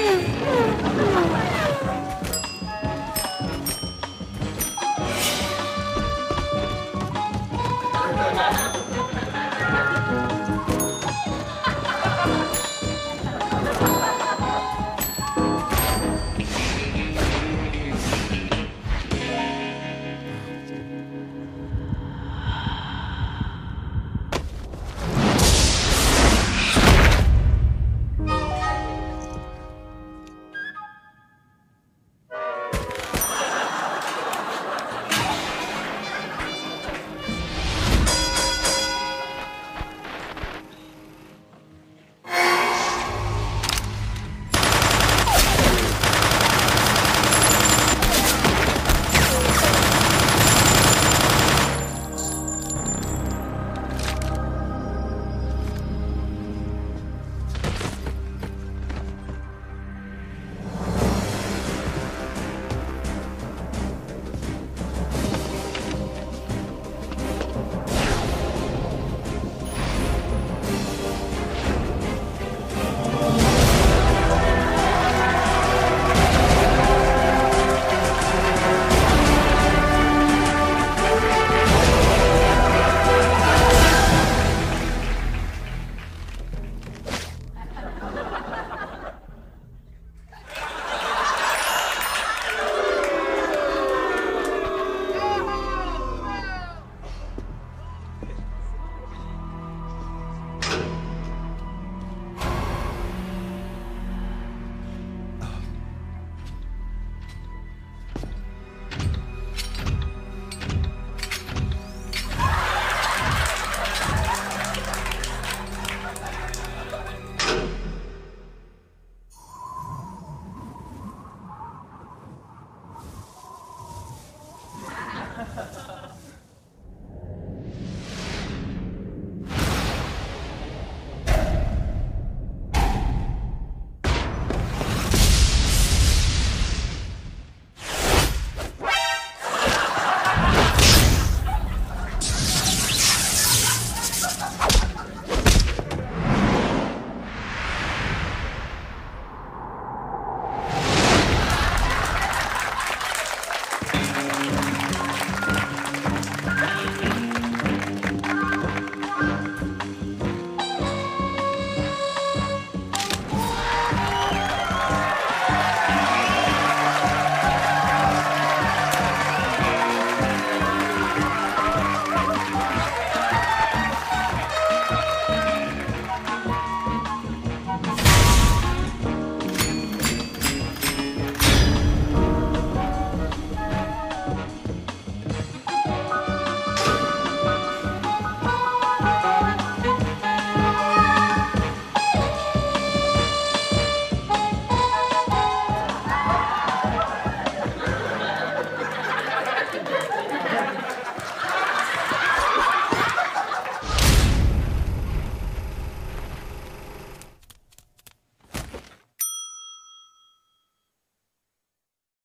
Yeah.